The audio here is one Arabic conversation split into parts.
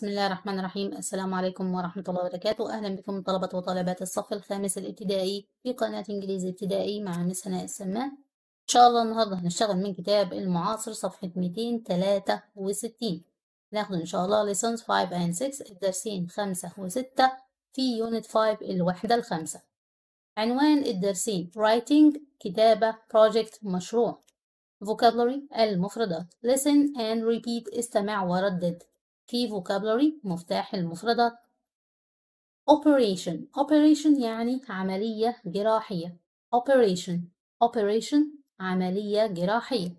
بسم الله الرحمن الرحيم. السلام عليكم ورحمة الله وبركاته. أهلا بكم طلبة وطالبات الصف الخامس الابتدائي في قناة إنجليزي ابتدائي مع مس هناء السمان. إن شاء الله النهاردة هنشتغل من كتاب المعاصر صفحة 263 ناخد إن شاء الله lessons 5 and 6 الدرسين 5 و 6 في يونت 5 الوحدة الخامسة. عنوان الدرسين writing كتابة project مشروع. vocabulary المفردات. listen and repeat استمع وردد في vocabulary مفتاح المفردات. Operation. Operation يعني عملية جراحية. Operation. Operation عملية جراحية.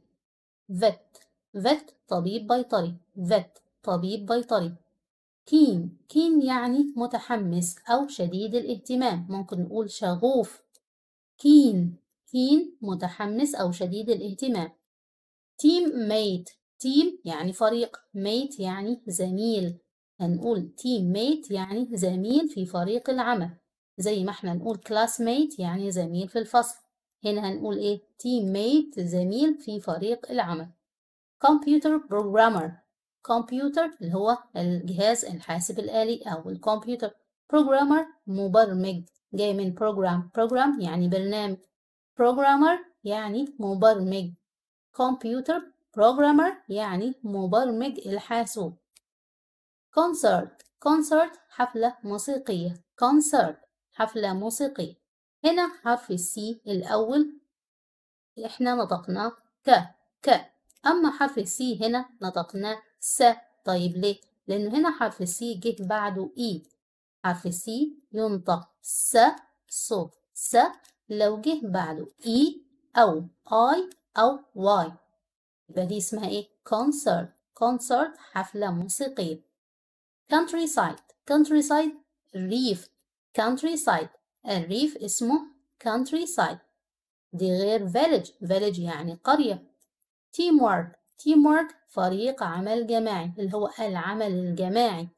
Vet. Vet طبيب بيطري. Vet طبيب بيطري. Keen. Keen يعني متحمس أو شديد الاهتمام. ممكن نقول شغوف. Keen. Keen متحمس أو شديد الاهتمام. Teammate. Team يعني فريق mate يعني زميل. هنقول teammate يعني زميل في فريق العمل. زي ما إحنا نقول classmate يعني زميل في الفصل. هنا هنقول إيه؟ teammate زميل في فريق العمل. computer programmer. computer اللي هو الجهاز الحاسب الآلي أو الكمبيوتر. programmer مبرمج. جاي من program. program يعني برنامج. programmer يعني مبرمج. computer programmer يعني مبرمج الحاسوب. concert concert حفلة موسيقية. concert حفلة موسيقية. هنا حرف ال C الأول إحنا نطقناه ك ك. أما حرف ال C هنا نطقناه س. طيب ليه؟ لأنه هنا حرف ال C جه بعده E حرف ال C ينطق س صوت س لو جه بعده E أو I أو Y يبقى دي اسمها إيه؟ concert concert حفلة موسيقية. countryside countryside ريف countryside الريف اسمه countryside. دي غير village village يعني قرية. teamwork teamwork فريق عمل جماعي اللي هو العمل الجماعي.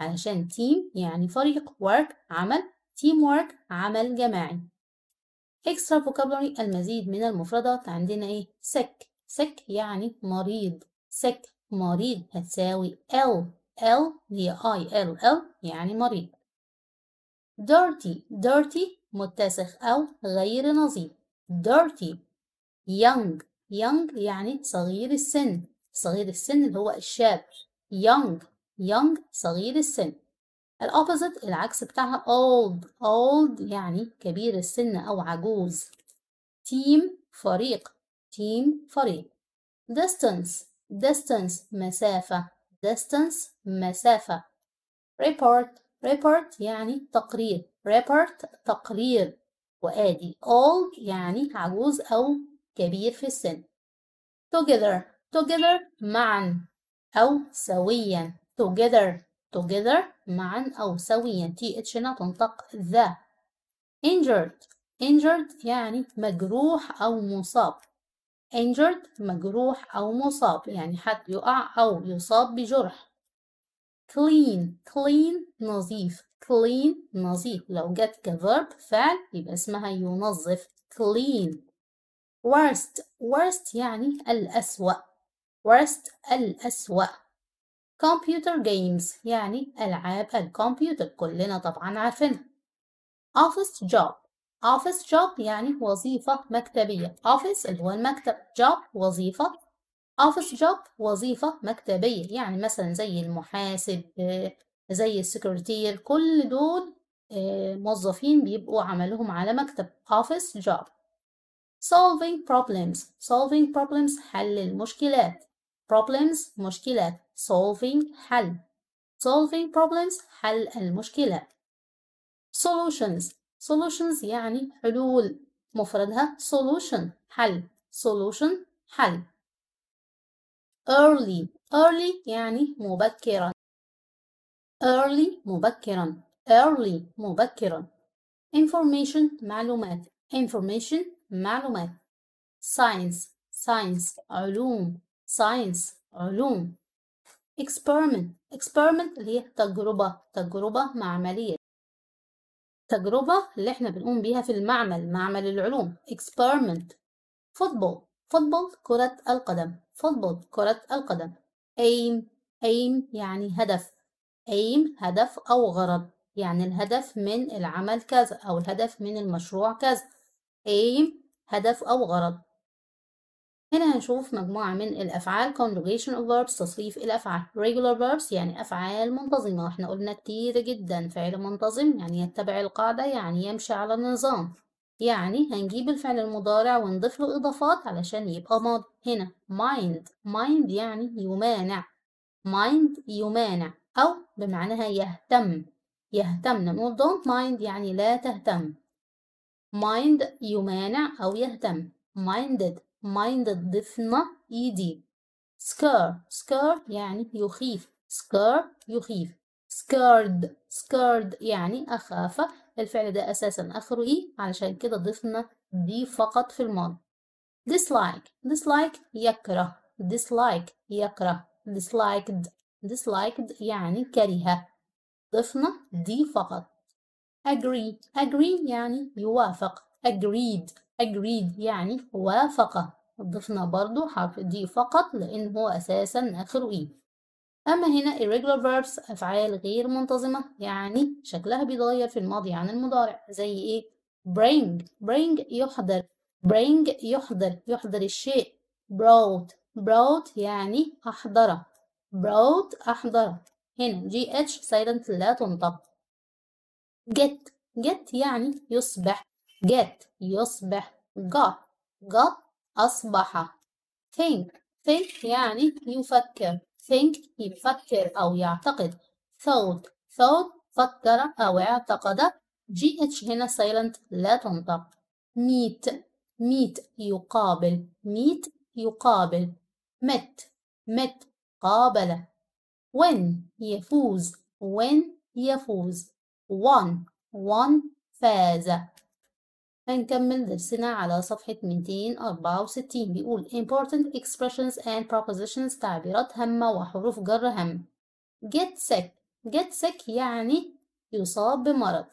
علشان team يعني فريق work عمل teamwork عمل جماعي. extra vocabulary المزيد من المفردات عندنا إيه؟ sick sick يعني مريض. sick مريض هتساوي L. L هي I L L يعني مريض. Dirty. Dirty متسخ أو غير نظيف. Dirty. Young. Young يعني صغير السن. صغير السن اللي هو الشاب. Young. Young صغير السن. الأوبوزيت العكس بتاعها old. Old يعني كبير السن أو عجوز. Team. فريق. Team فريق distance distance مسافة distance مسافة report report يعني تقرير report تقرير وآدي old يعني عجوز أو كبير في السن together together معا أو سويا together together معا أو سويا th هنا تنطق ذا injured injured يعني مجروح أو مصاب injured مجروح أو مصاب يعني حد يقع أو يصاب بجرح. clean clean نظيف clean نظيف. لو جت كverb فعل يبقى اسمها ينظف. clean worst worst يعني الأسوأ. worst الأسوأ. computer games يعني ألعاب الكمبيوتر كلنا طبعا عارفينها. Office job. Office job يعني وظيفة مكتبية. Office اللي هو المكتب. Job وظيفة. Office job وظيفة مكتبية. يعني مثلا زي المحاسب زي السكرتير كل دول موظفين بيبقوا عملهم على مكتب. Office job. Solving problems. Solving problems حل المشكلات. Problems مشكلات. Solving حل. Solving problems حل المشكلات. Solutions. Solutions يعني حلول مفردها solution حل solution حل early early يعني مبكرا early مبكرا early مبكرا information معلومات information معلومات science science علوم science علوم experiment experiment اللي هي تجربة تجربة معملية التجربة اللي إحنا بنقوم بيها في المعمل معمل العلوم experiment football football كرة القدم football كرة القدم. aim aim يعني هدف aim هدف أو غرض يعني الهدف من العمل كذا أو الهدف من المشروع كذا. aim هدف أو غرض. هنا هنشوف مجموعة من الأفعال conjugation of verbs تصريف الأفعال. regular verbs يعني أفعال منتظمة. وإحنا قلنا كتير جدا. فعل منتظم يعني يتبع القاعدة يعني يمشي على النظام. يعني هنجيب الفعل المضارع ونضيف له إضافات علشان يبقى ماضي. هنا mind. mind يعني يمانع. mind يمانع. أو بمعناها يهتم. يهتم. نقول don't mind يعني لا تهتم. mind يمانع أو يهتم. minded minded ضفنا ed scare scare يعني يخيف. scare يخيف. scared scared يعني أخاف. الفعل ده أساسا آخره إيه علشان كده ضفنا دي فقط في الماضي. Dislike dislike يكره. Dislike يكره. Disliked disliked يعني كره ضفنا دي فقط. Agree agree يعني يوافق. Agreed agreed يعني وافق ضفنا برضو حرف دي فقط لأن هو أساسا آخره إيه أما هنا irregular verbs أفعال غير منتظمة يعني شكلها بيتغير في الماضي عن المضارع زي إيه؟ bring bring يحضر bring يحضر يحضر الشيء. brought brought يعني أحضره brought أحضره هنا GH silent لا تنطق. get get يعني يصبح. Get يصبح got got أصبح think think يعني يفكر think يفكر أو يعتقد thought thought فكر أو اعتقد GH هنا silent لا تنطق meet meet يقابل meet يقابل met met قابل win يفوز win يفوز won won فاز هنكمل درسنا على صفحة 264 بيقول important expressions and propositions تعبيرات هامة وحروف جر هم get sick. Get sick يعني يصاب بمرض.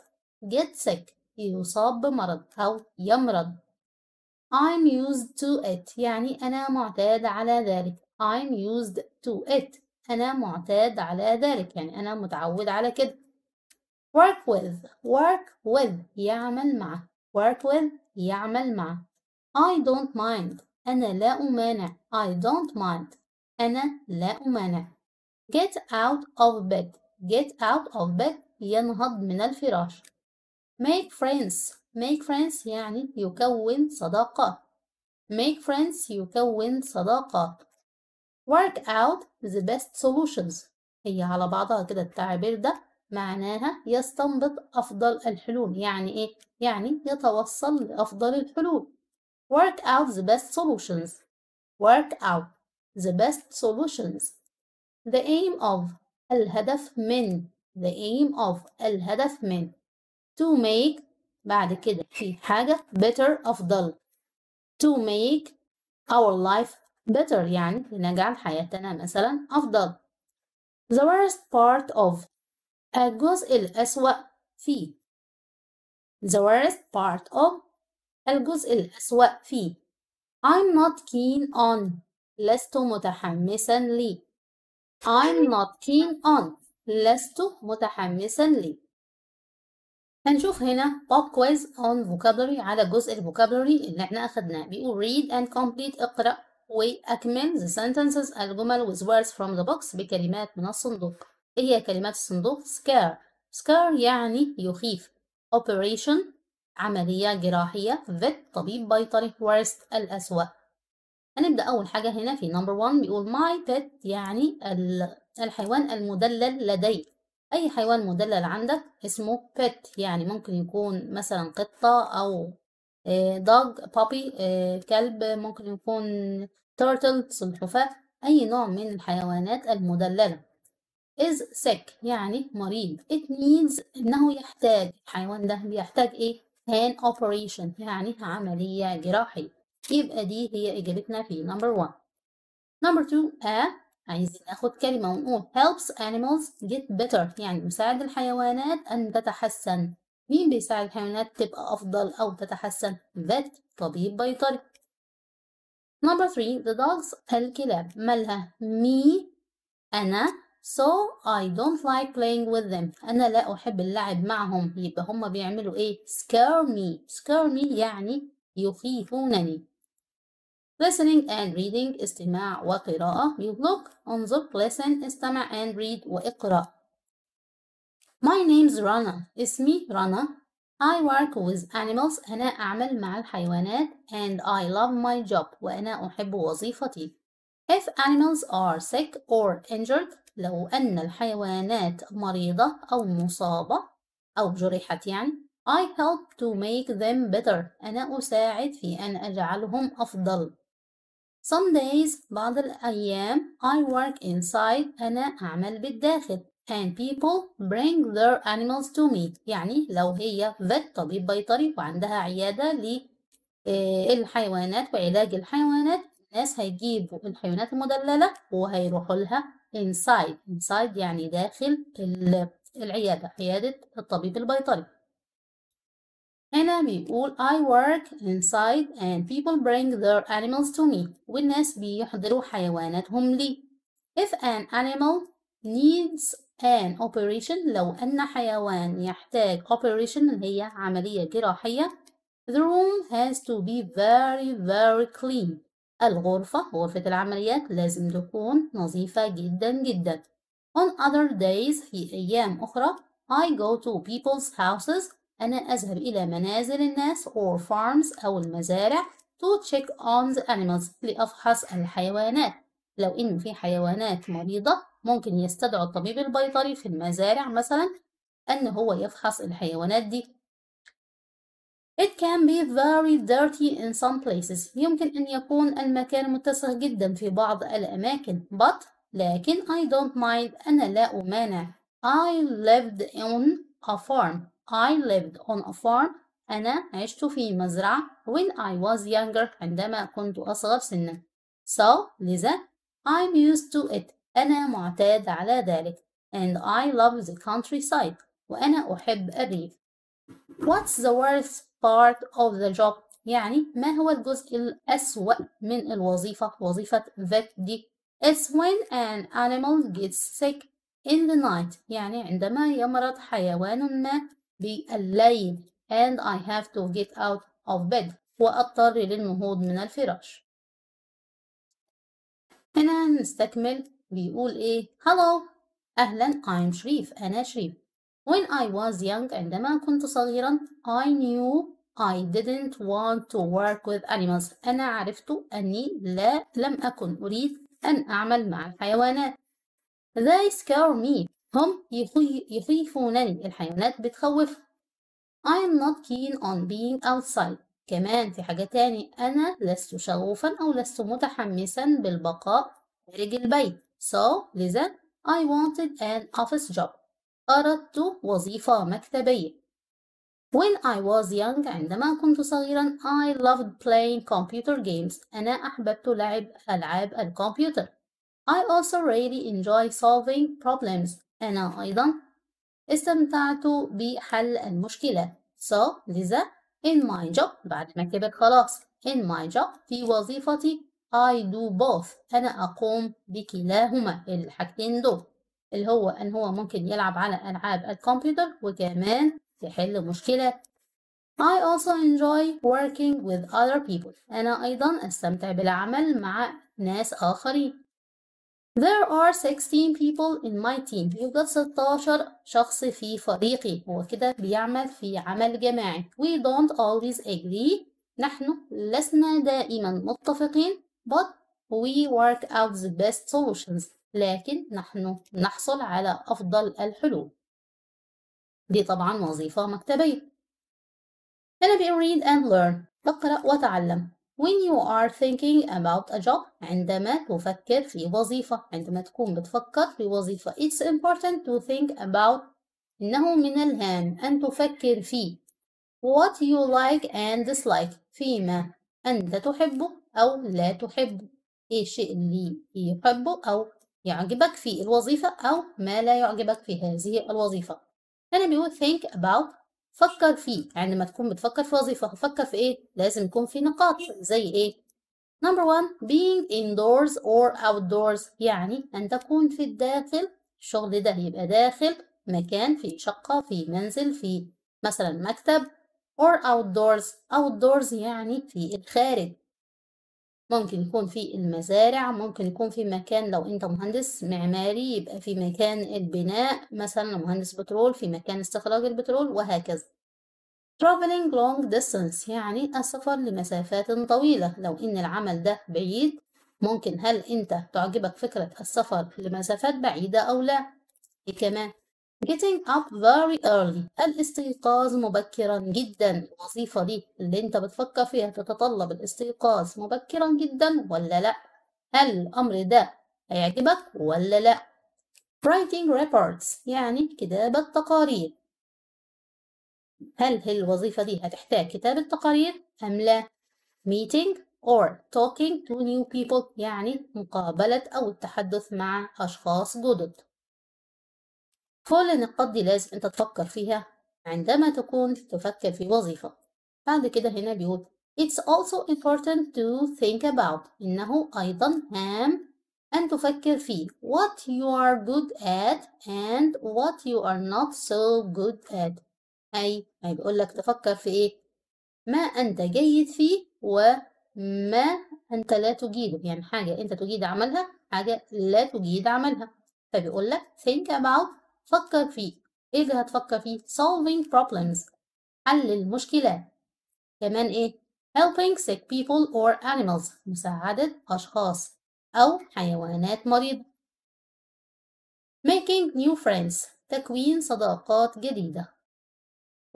Get sick يصاب بمرض أو يمرض. I'm used to it. يعني أنا معتاد على ذلك. I'm used to it. أنا معتاد على ذلك. يعني أنا متعود على كده. Work with. Work with. يعمل مع. Work with يعمل مع I don't mind أنا لا أمانع I don't mind أنا لا أمانع get out of bed get out of bed ينهض من الفراش make friends make friends يعني يكون صداقات make friends يكون صداقات work out the best solutions هي على بعضها كده التعبير ده معناها يستنبط أفضل الحلول يعني إيه؟ يعني يتوصل لأفضل الحلول work out the best solutions work out the best solutions the aim of الهدف من the aim of الهدف من to make بعد كده في حاجة better أفضل to make our life better يعني لنجعل حياتنا مثلا أفضل the worst part of الجزء الأسوأ فيه. The worst part of الجزء الأسوأ فيه. I'm not keen on. لست متحمسا لي. I'm not keen on. لست متحمسا لي. هنشوف هنا pop quiz on vocabulary على جزء الفوكابولري اللي إحنا أخدناه. بيقول read and complete. اقرأ. وأكمل the sentences. الجمل with words from the box بكلمات من الصندوق. إيه هي كلمات الصندوق scare scare يعني يخيف. Operation عملية جراحية vet طبيب بيطري. Worst الأسوأ. هنبدأ أول حاجة هنا في number one بيقول my pet يعني الحيوان المدلل لدي. أي حيوان مدلل عندك اسمه pet يعني ممكن يكون مثلا قطة أو dog puppy كلب ممكن يكون turtle سلحفاة أي نوع من الحيوانات المدللة. Is sick يعني مريض. It means إنه يحتاج. الحيوان ده بيحتاج إيه؟ an operation يعني عملية جراحية. يبقى دي هي إجابتنا في number one. Number two a عايزين ناخد كلمة ونقول helps animals get better يعني يساعد الحيوانات أن تتحسن. مين بيساعد الحيوانات تبقى أفضل أو تتحسن؟ vet طبيب بيطري. Number three the dogs الكلاب مالها؟ me أنا so I don't like playing with them أنا لا أحب اللعب معهم يبقى هما بيعملوا إيه scare me scare me يعني يخيفونني listening and reading استماع وقراءة you look انظر listen استمع and read واقرأ my name's Rana اسمي رنا I work with animals أنا أعمل مع الحيوانات and I love my job وأنا أحب وظيفتي If animals are sick or injured لو أن الحيوانات مريضة أو مصابة أو جرحت يعني I help to make them better. أنا أساعد في أن أجعلهم أفضل. Some days بعض الأيام I work inside. أنا أعمل بالداخل. And people bring their animals to me. يعني لو هي vet طبيب بيطري وعندها عيادة للحيوانات وعلاج الحيوانات الناس هيجيبوا الحيوانات المدللة وهيروحوا لها inside. Inside يعني داخل العيادة عيادة الطبيب البيطري. هنا بيقول I work inside and people bring their animals to me. والناس بيحضروا حيواناتهم لي. If an animal needs an operation لو أن حيوان يحتاج operation اللي هي عملية جراحية the room has to be very very clean. الغرفة غرفة العمليات لازم تكون نظيفة جدا جدا. On other days في أيام أخرى I go to people's houses. أنا أذهب إلى منازل الناس or farms أو المزارع to check on the animals لأفحص الحيوانات. لو إن في حيوانات مريضة ممكن يستدعوا الطبيب البيطري في المزارع مثلا أن هو يفحص الحيوانات دي. It can be very dirty in some places يمكن أن يكون المكان متسخ جدا في بعض الأماكن but لكن I don't mind أنا لا أمانع I lived on a farm I lived on a farm أنا عشت في مزرعة when I was younger عندما كنت أصغر سنا so لذا I'm used to it أنا معتاد على ذلك and I love the countryside وأنا أحب الريف What's the worst part of the job? يعني ما هو الجزء الأسوأ من الوظيفة؟ وظيفة vet دي It's when an animal gets sick in the night. يعني عندما يمرض حيوان ما بالليل. And I have to get out of bed. وأضطر للنهوض من الفراش. هنا نستكمل. بيقول إيه؟ Hello. أهلا. I'm شريف أنا شريف When I was young عندما كنت صغيرا I knew I didn't want to work with animals. أنا عرفت أني لا لم أكن أريد أن أعمل مع الحيوانات. They scare me. هم يخيفونني. الحيوانات بتخوف. I'm not keen on being outside. كمان في حاجة تاني أنا لست شغوفا أو لست متحمسا بالبقاء خارج البيت. So لذا I wanted an office job. أردت وظيفة مكتبية. When I was young عندما كنت صغيرا I loved playing computer games. أنا أحببت لعب ألعاب الكمبيوتر. I also really enjoy solving problems. أنا أيضا استمتعت بحل المشكلات so لذا in my job بعد ما كبر خلاص. In my job في وظيفتي I do both. أنا أقوم بكلاهما. الحاجتين دول. اللي هو أن هو ممكن يلعب على ألعاب الكمبيوتر وكمان يحل مشكلات I also enjoy working with other people. أنا أيضا أستمتع بالعمل مع ناس آخرين. There are 16 people in my team. يوجد 16 شخص في فريقي. هو كده بيعمل في عمل جماعي. We don't always agree. نحن لسنا دائما متفقين. But we work out the best solutions. لكن نحن نحصل على أفضل الحلول. دي طبعا وظيفة مكتبية. بيقول read and learn أقرأ وتعلم when you are thinking about a job عندما تفكر في وظيفة عندما تكون بتفكر في وظيفة it's important to think about إنه من الهام أن تفكر في what you like and dislike فيما أنت تحبه أو لا تحبه. إيه الشيء اللي يحبه أو يعجبك في الوظيفة أو ما لا يعجبك في هذه الوظيفة هنا بيقول think about فكر فيه عندما تكون بتفكر في وظيفة فكر في إيه؟ لازم يكون في نقاط زي إيه؟ number one being indoors or outdoors يعني أن تكون في الداخل الشغل ده يبقى داخل مكان في شقة في منزل في مثلا مكتب or outdoors outdoors يعني في الخارج ممكن يكون في المزارع ممكن يكون في مكان لو أنت مهندس معماري يبقى في مكان البناء مثلا لو مهندس بترول في مكان استخراج البترول وهكذا. Traveling long distance يعني السفر لمسافات طويلة. لو إن العمل ده بعيد ممكن هل أنت تعجبك فكرة السفر لمسافات بعيدة أو لا؟ إيه كمان؟ Getting up very early. الاستيقاظ مبكرا جدا. الوظيفة دي اللي انت بتفكر فيها تتطلب الاستيقاظ مبكرا جدا ولا لا؟ هل الأمر ده هيعجبك ولا لا؟ Writing reports يعني كتابة تقارير. هل الوظيفة دي هتحتاج كتابة تقارير أم لا؟ Meeting or talking to new people يعني مقابلة أو التحدث مع أشخاص جدد. كل النقاط دي لازم أنت تفكر فيها عندما تكون تفكر في وظيفة. بعد كده هنا بيقول It's also important to think about إنه أيضا هام أن تفكر في what you are good at and what you are not so good at. أي ما بيقول لك تفكر في إيه؟ ما أنت جيد فيه وما أنت لا تجيده. يعني حاجة أنت تجيد عملها حاجة لا تجيد عملها. فبيقول لك think about فكر فيه. إيه اللي هتفكر فيه؟ solving problems. حل المشكلات. كمان إيه؟ helping sick people or animals. مساعدة أشخاص أو حيوانات مريضة. making new friends. تكوين صداقات جديدة.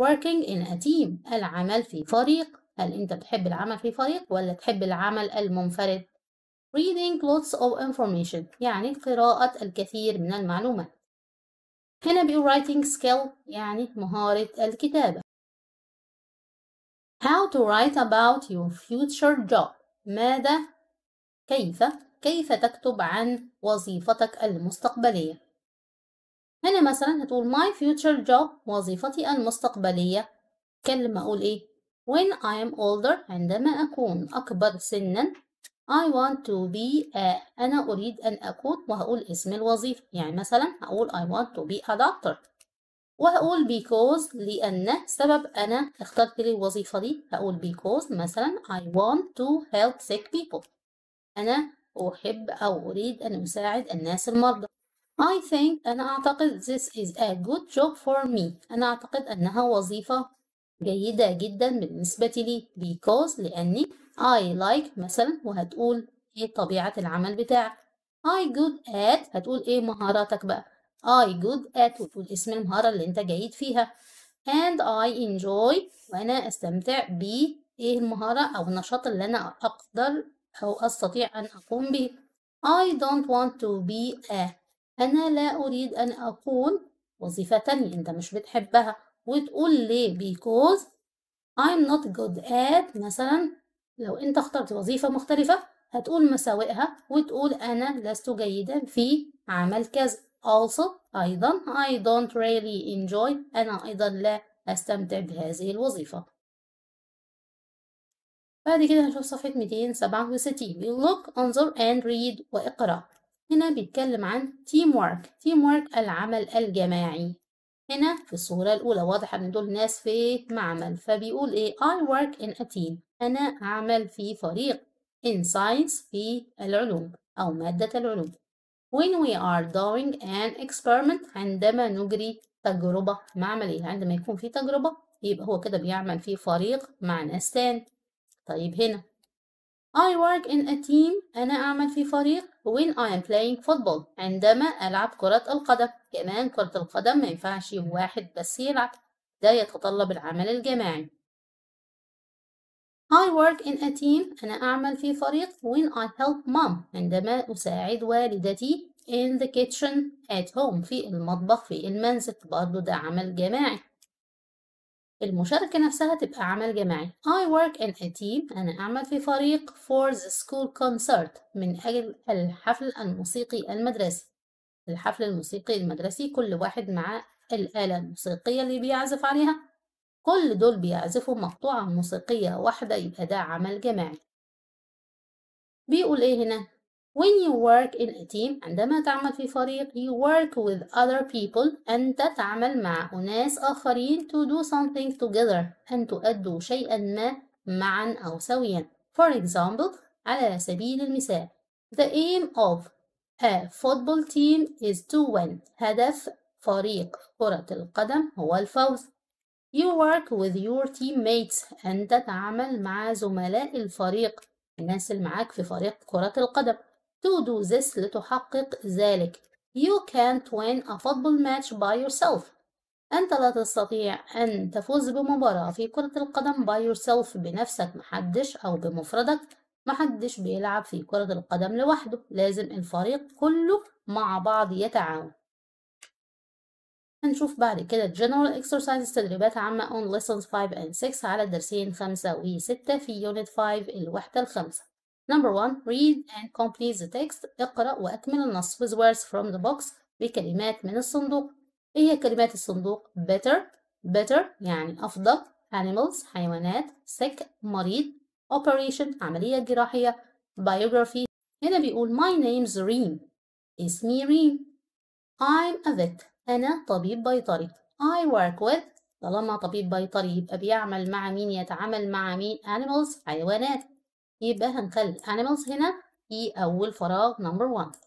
working in a team. العمل في فريق. هل أنت بتحب العمل في فريق ولا تحب العمل المنفرد؟ reading lots of information. يعني قراءة الكثير من المعلومات. هنا بيقول writing skill يعني مهارة الكتابة. How to write about your future job. ماذا؟ كيف؟ كيف تكتب عن وظيفتك المستقبلية؟ هنا مثلا هتقول my future job وظيفتي المستقبلية. كلمة أقول إيه؟ When I am older عندما أكون أكبر سنا. I want to be a أنا أريد أن أكون وهقول اسم الوظيفة. يعني مثلا هقول I want to be a doctor. وهقول because لأن سبب أنا اخترت لي الوظيفة دي. هقول because مثلا I want to help sick people. أنا أحب أو أريد أن أساعد الناس المرضى. I think أنا أعتقد this is a good job for me. أنا أعتقد أنها وظيفة جيدة جدا بالنسبة لي. because لأني I like مثلا وهتقول إيه طبيعة العمل بتاعك. I good at هتقول إيه مهاراتك بقى. I good at وتقول اسم المهارة اللي أنت جيد فيها. And I enjoy وأنا أستمتع ب إيه المهارة أو النشاط اللي أنا أقدر أو أستطيع أن أقوم به. I don't want to be a. أنا لا أريد أن أكون وظيفة تانية أنت مش بتحبها. وتقول ليه؟ Because I'm not good at مثلا لو انت اخترت وظيفة مختلفة هتقول مساوئها وتقول أنا لست جيدا في عمل كذا. Also أيضا I don't really enjoy. أنا أيضا لا أستمتع بهذه الوظيفة. بعد كده هنشوف صفحة 267 look انظر and read واقرأ. هنا بيتكلم عن teamwork. Teamwork العمل الجماعي. هنا في الصورة الأولى واضح إن دول ناس في معمل. فبيقول إيه؟ I work in a team. أنا أعمل في فريق. In science في العلوم أو مادة العلوم. When we are doing an experiment عندما نجري تجربة معملية. عندما يكون في تجربة يبقى هو كده بيعمل في فريق مع ناس تاني. طيب هنا I work in a team. أنا أعمل في فريق when I am playing football. عندما ألعب كرة القدم. كمان كرة القدم ما ينفعش واحد بس يلعب. ده يتطلب العمل الجماعي. I work in a team. أنا أعمل في فريق when I help mom. عندما أساعد والدتي in the kitchen at home. في المطبخ في المنزل. برضو ده عمل جماعي. المشاركة نفسها تبقى عمل جماعي. I work in a team. أنا أعمل في فريق for the school concert من أجل الحفل الموسيقي المدرسي. الحفل الموسيقي المدرسي كل واحد مع الآلة الموسيقية اللي بيعزف عليها. كل دول بيعزفوا مقطوعة موسيقية واحدة يبقى ده عمل جماعي. بيقول إيه هنا؟ When you work in a team عندما تعمل في فريق you work with other people أنت تعمل مع أناس آخرين to do something together أن تؤدوا شيئا ما معا أو سويا. For example على سبيل المثال the aim of a football team is to win. هدف فريق كرة القدم هو الفوز. You work with your teammates أنت تعمل مع زملاء الفريق. الناس اللي معاك في فريق كرة القدم. To do this لتحقق ذلك. You can't win a football match by yourself. أنت لا تستطيع أن تفوز بمباراة في كرة القدم by yourself بنفسك محدش أو بمفردك. محدش بيلعب في كرة القدم لوحده. لازم الفريق كله مع بعض يتعاون. هنشوف بعد كده general exercises تدريبات عامة on lessons 5 and 6 على الدرسين 5 و 6 في unit 5 الوحدة الخامسة. Number 1 read and complete the text. اقرأ وأكمل النص with words from the box بكلمات من الصندوق. إيه هي كلمات الصندوق؟ better. better يعني أفضل. animals حيوانات. sick مريض. operation عملية جراحية. biography. هنا بيقول my name's Reem. اسمي ريم I'm a vet. أنا طبيب بيطري. I work with. طالما طبيب بيطري يبقى بيعمل مع مين؟ يتعامل مع مين؟ animals حيوانات. يبقى هنخلي animals هنا في أول فراغ number one.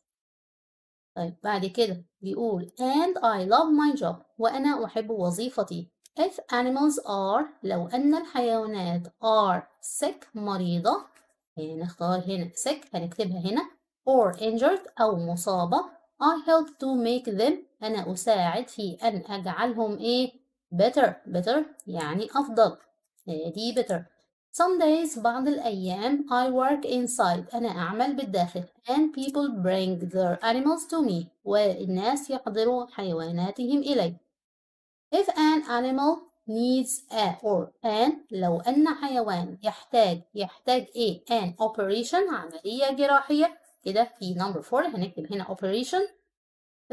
طيب بعد كده بيقول and I love my job وأنا أحب وظيفتي. If animals are لو أن الحيوانات are sick مريضة هنختار هنا sick هنكتبها هنا or injured أو مصابة I help to make them أنا أساعد في أن أجعلهم إيه؟ better better يعني أفضل. دي better. Some days بعض الأيام I work inside أنا أعمل بالداخل and people bring their animals to me والناس يحضروا حيواناتهم إلي If an animal needs a or an لو أن حيوان يحتاج يحتاج إيه an operation عملية جراحية كده في number 4 هنكتب هنا operation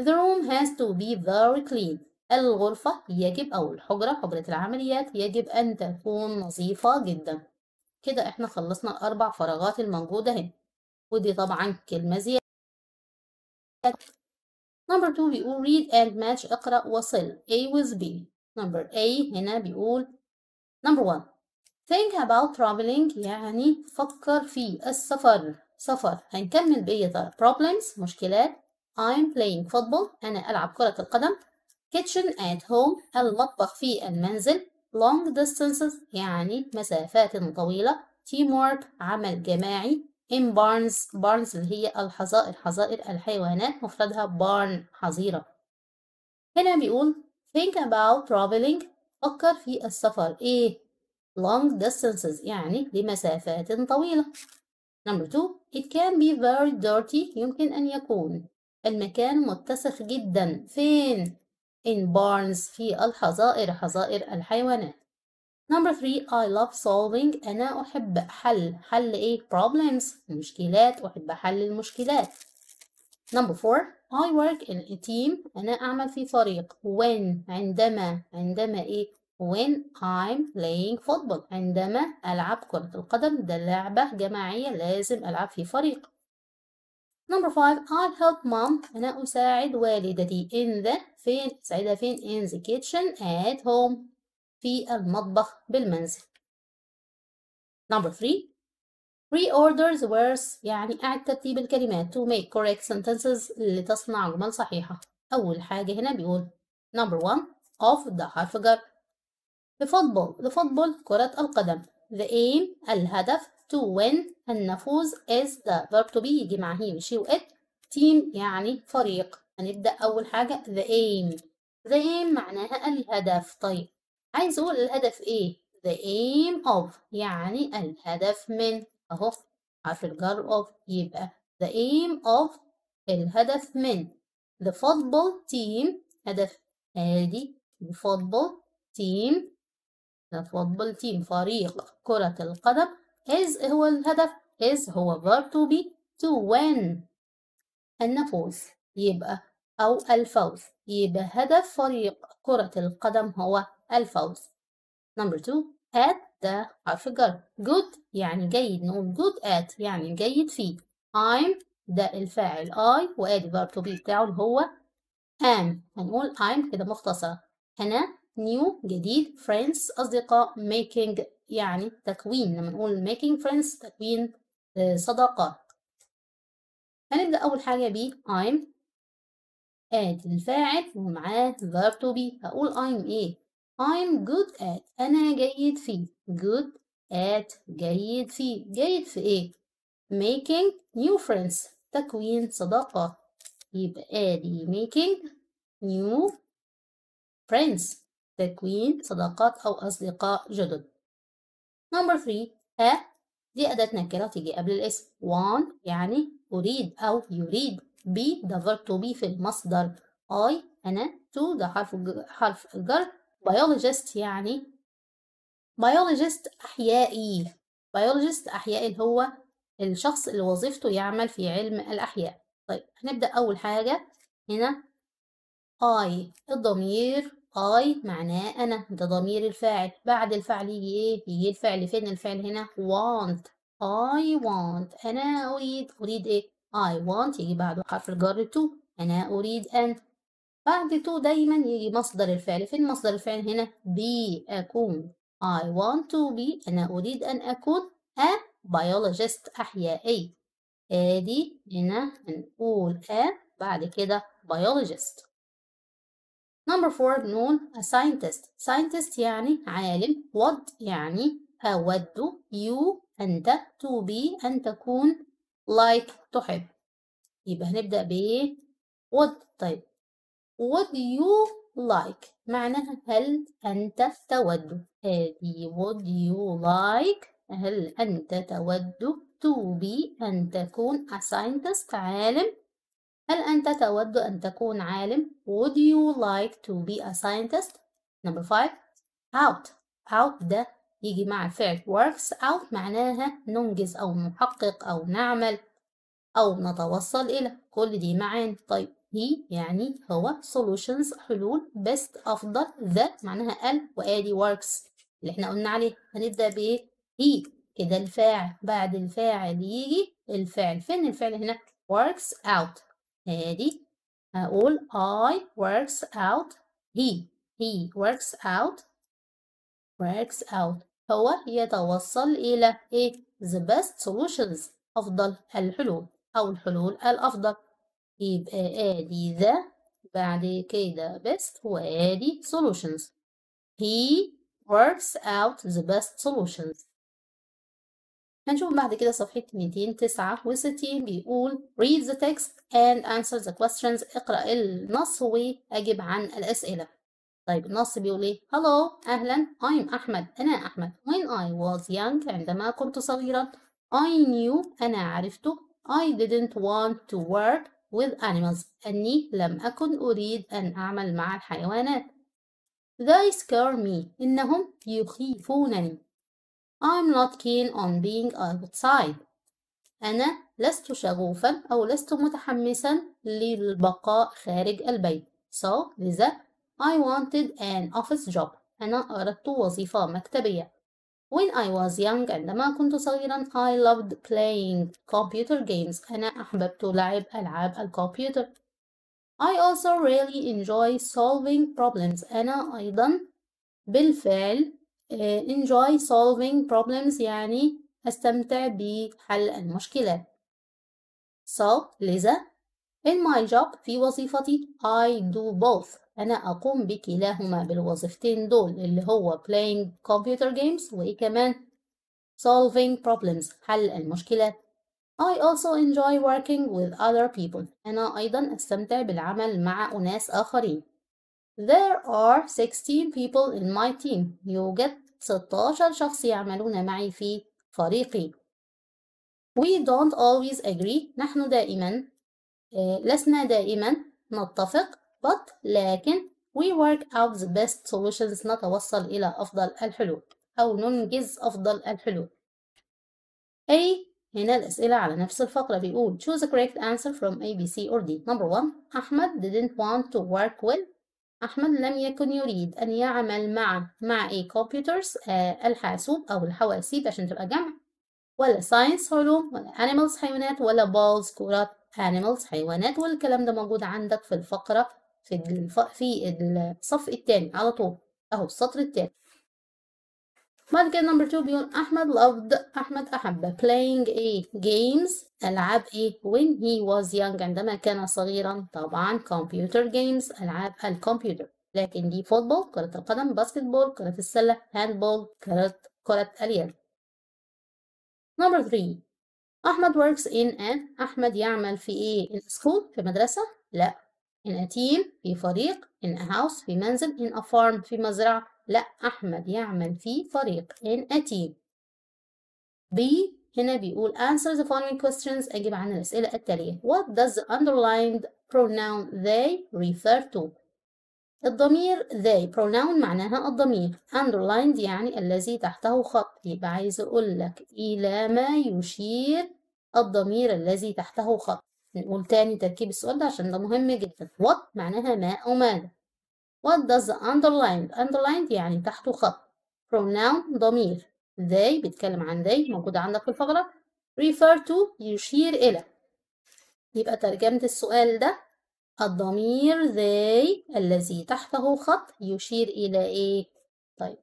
The room has to be very clean الغرفة يجب أو الحجرة حجرة العمليات يجب أن تكون نظيفة جدا. كده إحنا خلصنا الأربع فراغات الموجودة هنا. ودي طبعا كلمة زيادة. Number 2 بيقول read and match اقرأ وصل A with B. Number A هنا بيقول Number 1 Think about traveling يعني فكر في السفر. سفر. هنكمل بإيه ترى problems مشكلات. I'm playing football. أنا ألعب كرة القدم. Kitchen at home المطبخ في المنزل؟ long distances يعني مسافات طويلة. teamwork عمل جماعي. in barns barns اللي هي الحظائر حظائر الحيوانات مفردها barn حظيرة. هنا بيقول think about traveling فكر في السفر. إيه؟ long distances يعني لمسافات طويلة. number two it can be very dirty يمكن أن يكون. المكان متسخ جدا. فين؟ In barns في الحظائر حظائر الحيوانات. Number three I love solving. أنا أحب حل حل إيه؟ problems مشكلات أحب حل المشكلات. Number four I work in a team. أنا أعمل في فريق. When عندما. عندما إيه؟ When I'm playing football. عندما ألعب كرة القدم. ده لعبة جماعية. لازم ألعب في فريق. Number five, I'll help mom. أنا أساعد والدتي in the فين أساعدها فين in the kitchen at home في المطبخ بالمنزل. Number three, reorder the words يعني أعد ترتيب الكلمات to make correct sentences لتصنع جمل صحيحة. أول حاجة هنا بيقول number one of ده حرف. The football the football كرة القدم. The aim الهدف to win النفوذ is the verb to be يجي مع he و she و it team يعني فريق. هنبدأ أول حاجة the aim. the aim معناها الهدف. طيب عايز أقول الهدف إيه؟ the aim of يعني الهدف من. أهو حرف الجر of. يبقى the aim of الهدف من. the football team هدف آدي. the football team the football team فريق كرة القدم. Is هو الهدف is هو verb to be to win النفوذ يبقى أو الفوز يبقى هدف فريق كرة القدم هو الفوز. Number two at the حرف جر good يعني جيد نقول good at يعني جيد فيه. I'm ده الفاعل I وآدي verb to be بتاعه اللي هو am. هنقول I'm كده مختصرة أنا new جديد friends أصدقاء making يعني تكوين لما نقول making friends تكوين صداقات. هنبدأ أول حاجة ب I'm add الفاعل ومعاه verb to be. هقول I'm إيه؟ I'm good at أنا جيد فيه good at جيد فيه جيد في إيه؟ making new friends تكوين صداقات. يبقى آدي making new friends تكوين صداقات أو أصدقاء جدد. Number three a دي أداة نكرة تيجي قبل الاسم. Want يعني أريد أو يريد. Be ده verb to be في المصدر. I أنا. To ده حرف حرف الجر. Biologist يعني biologist أحيائي. Biologist أحيائي اللي هو الشخص اللي وظيفته يعمل في علم الأحياء. طيب هنبدأ أول حاجة. هنا I الضمير. I معناه أنا ده ضمير الفاعل. بعد الفعل يجي إيه؟ يجي الفعل فين؟ الفعل هنا. want. I want. أنا أريد. أريد إيه؟ I want يجي بعده حرف الجر to. أنا أريد أن. بعد to دايما يجي مصدر الفعل. فين مصدر الفعل هنا؟ be. أكون. I want to be. أنا أريد أن أكون a biologist أحيائي. آدي. هنا هنقول a. بعد كده biologist. Number four بنقول a scientist scientist يعني عالم would يعني أود you أنت to be أن تكون like تحب يبقى هنبدأ بإيه would طيب would you like معناها هل أنت تود هذه would you like هل أنت تود to be أن تكون a scientist عالم هل أنت تود أن تكون عالم؟ Would you like to be a scientist? Number five. Out. Out ده يجي مع الفعل. Works out معناها ننجز أو نحقق أو نعمل أو نتوصل إلى. كل دي معاني. طيب هي يعني هو solutions حلول. Best أفضل the معناها ال وآدي works اللي إحنا قلنا عليه هنبدأ بإيه هي كده الفاعل. بعد الفاعل يجي الفعل. فين الفعل هنا؟ Works out. هادي هقول I works out he he works out works out هو يتوصل إلى إيه the best solutions أفضل الحلول أو الحلول الأفضل يبقى آدي the بعد كده best وآدي solutions he works out the best solutions هنشوف بعد كده صفحة 269 بيقول read the text and answer the questions. اقرأ النص وأجب عن الأسئلة. طيب النص بيقول إيه؟ Hello أهلا I'm أحمد أنا أحمد. When I was young عندما كنت صغيرا. I knew أنا عرفت. I didn't want to work with animals. أني لم أكن أريد أن أعمل مع الحيوانات. They scare me. إنهم يخيفونني. I'm not keen on being outside. أنا لست شغوفا أو لست متحمسا للبقاء خارج البيت. So لذا I wanted an office job. أنا أردت وظيفة مكتبية. When I was young عندما كنت صغيرا I loved playing computer games. أنا أحببت لعب ألعاب الكمبيوتر. I also really enjoy solving problems. أنا أيضا بالفعل enjoy solving problems يعني أستمتع بحل المشكلات. So لذا in my job في وظيفتي I do both أنا أقوم بكلاهما بالوظيفتين دول اللي هو playing computer games وكمان solving problems حل المشكلات. I also enjoy working with other people. أنا أيضا أستمتع بالعمل مع أناس آخرين. There are 16 people in my team. يوجد 16 شخص يعملون معي في فريقي. We don't always agree. نحن دائما لسنا دائما نتفق but لكن we work out the best solutions نتوصل إلى أفضل الحلول أو ننجز أفضل الحلول. A هنا الأسئلة على نفس الفقرة بيقول choose the correct answer from A, B, C or D. Number one أحمد didn't want to work with أحمد لم يكن يريد أن يعمل مع مع إيه computers آه الحاسوب أو الحواسيب عشان تبقى جمع ولا science علوم ولا animals حيوانات ولا balls كرات animals حيوانات والكلام ده موجود عندك في الفقرة في الف... في الصف الثاني على طول أهو السطر الثاني بعد كده number 2 بيقول أحمد loved أحمد أحب playing a games ألعاب إيه when he was young عندما كان صغيرا طبعا computer games ألعاب الكمبيوتر. لكن دي football كرة القدم basketball كرة السلة handball كرة كرة اليد. number 3 أحمد works in a أحمد يعمل في إيه in school في مدرسة؟ لا. in a team في فريق in a house في منزل in a farm في مزرعة. لا أحمد يعمل في فريق in a team B هنا بيقول answer the following questions أجيب عن الأسئلة التالية. What does the underlined pronoun they refer to? الضمير they pronoun معناها الضمير. underlined يعني الذي تحته خط. يبقى عايز أقول لك إلى ما يشير الضمير الذي تحته خط. نقول تاني تركيب السؤال ده عشان ده مهم جدا. What معناها ما أو ماذا؟ What does underlined? Underlined يعني تحته خط pronoun ضمير. They بيتكلم عن they موجودة عندك في الفقرة. Refer to يشير إلى. يبقى ترجمة السؤال ده الضمير they الذي تحته خط يشير إلى إيه؟ طيب.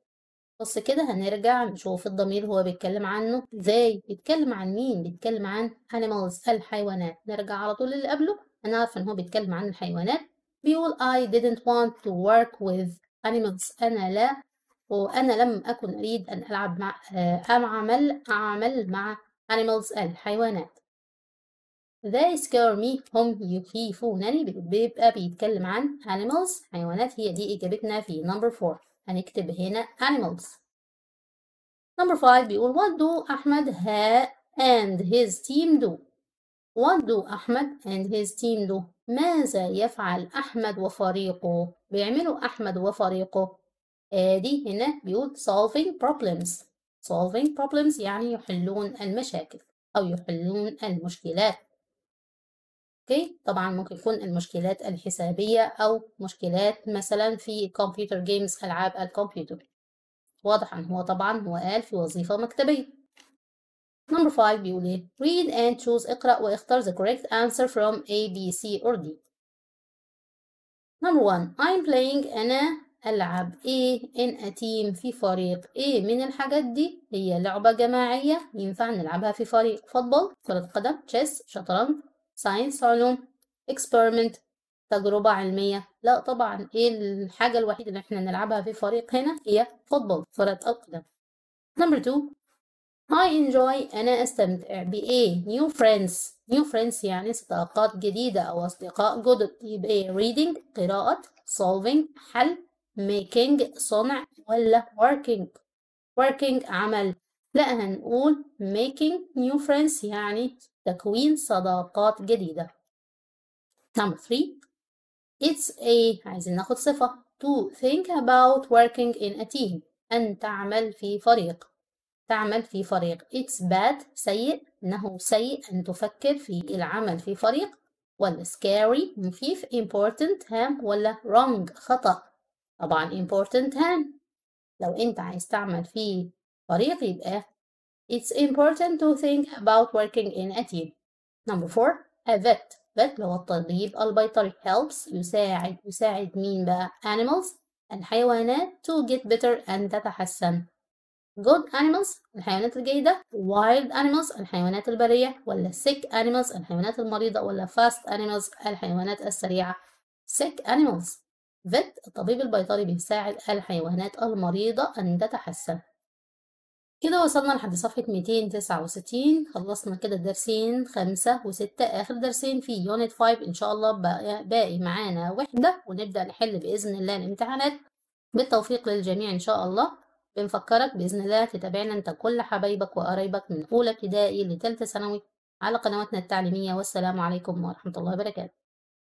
بص كده هنرجع نشوف الضمير هو بيتكلم عنه. They بيتكلم عن مين؟ بيتكلم عن animals الحيوانات. نرجع على طول اللي قبله. أنا عارفة إن هو بيتكلم عن الحيوانات. بيقول I didn't want to work with animals. أنا لا وأنا لم أكن أريد أن ألعب مع أعمل أعمل مع animals الحيوانات. They scare me. هم يخيفونني. بيبقى بيتكلم عن animals. حيوانات هي دي إجابتنا في number 4 هنكتب هنا animals. Number 5 بيقول what do أحمد ها and his team do? What do أحمد and his team do? ماذا يفعل أحمد وفريقه؟ بيعملوا أحمد وفريقه. آدي هنا بيقول solving problems. solving problems يعني يحلون المشاكل أو يحلون المشكلات. okay؟ طبعا ممكن يكون المشكلات الحسابية أو مشكلات مثلا في computer games ألعاب الكمبيوتر. واضح أن هو طبعا هو قال في وظيفة مكتبية. Number 5 بيقول إيه read and choose اقرأ واختر the correct answer from A, B, C or D. Number 1 I'm playing أنا ألعب. A in a team في فريق. A من الحاجات دي هي لعبة جماعية ينفع نلعبها في فريق. football كرة قدم chess شطرنج science علوم. Experiment تجربة علمية. لا طبعا إيه الحاجة الوحيدة اللي إحنا نلعبها في فريق هنا؟ هي football كرة القدم number two I enjoy أنا أستمتع ب A new friends new friends يعني صداقات جديدة أو أصدقاء جدد يبقى reading قراءة solving حل making صنع ولا working working عمل لا هنقول making new friends يعني تكوين صداقات جديدة number three it's a عايزين ناخد صفة to think about working in a team أن تعمل في فريق تعمل في فريق. It's bad سيء إنه سيء أن تفكر في العمل في فريق. ولا scary مخيف important هام. ولا wrong خطأ. طبعا important هام. لو أنت عايز تعمل في فريق يبقى It's important to think about working in a team. Number four, a vet. vet هو الطبيب. البيطري. Helps يساعد. يساعد مين بقى؟ Animals. الحيوانات. To get better أن تتحسن. Good animals الحيوانات الجيدة. Wild animals الحيوانات البرية. ولا sick animals الحيوانات المريضة. ولا fast animals الحيوانات السريعة. Sick animals. Vet الطبيب البيطري بيساعد الحيوانات المريضة أن تتحسن. كده وصلنا لحد صفحة 269 خلصنا كده درسين خمسة وستة. آخر درسين في يونت 5 إن شاء الله باقي معانا وحدة. ونبدأ نحل بإذن الله الامتحانات. بالتوفيق للجميع إن شاء الله. بنفكرك بإذن الله تتابعنا أنت كل حبايبك وقرايبك من أولى ابتدائي لتالتة ثانوي على قنواتنا التعليمية والسلام عليكم ورحمة الله وبركاته.